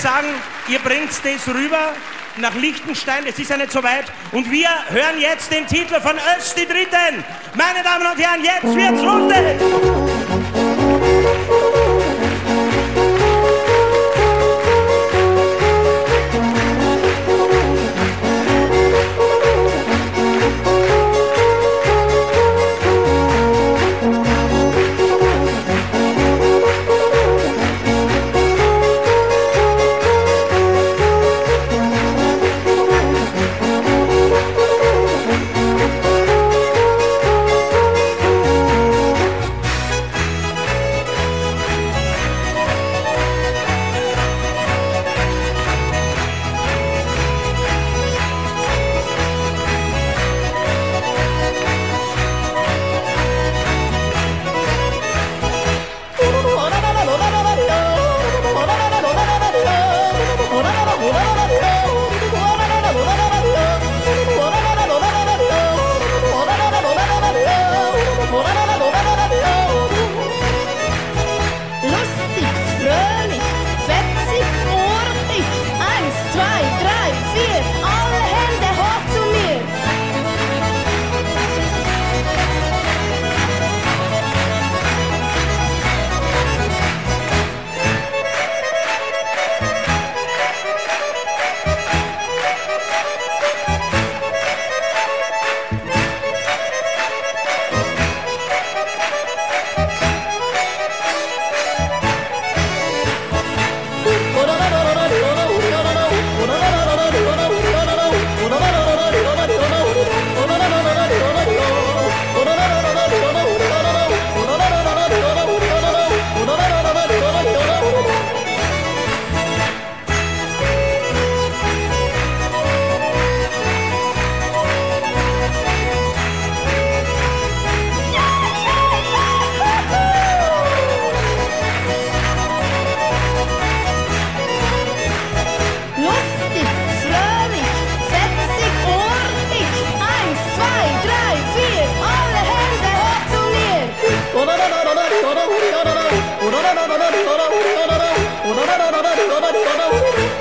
sagen, ihr bringt das rüber nach Liechtenstein, es ist ja nicht so weit. Und wir hören jetzt den Titel von Östi Dritten. Meine Damen und Herren, jetzt wird's lustig!